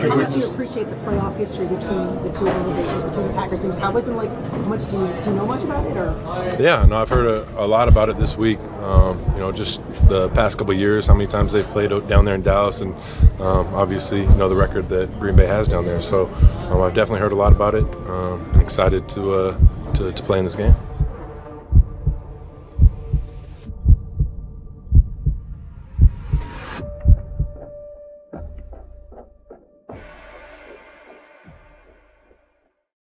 How much do you appreciate the playoff history between the two organizations, between the Packers and the Cowboys, and like, how much do you do you know much about it, or? Yeah, no, I've heard a, a lot about it this week. Um, you know, just the past couple years, how many times they've played down there in Dallas, and um, obviously, you know the record that Green Bay has down there. So um, I've definitely heard a lot about it, um, and excited to, uh, to to play in this game.